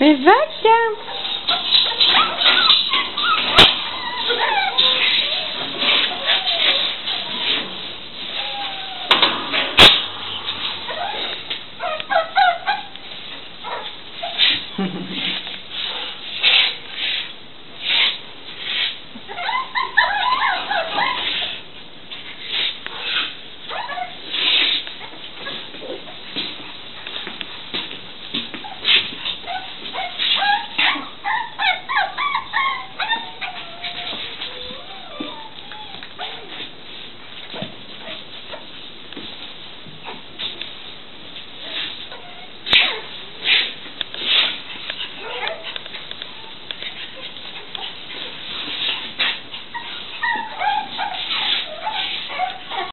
Mais va, tiens.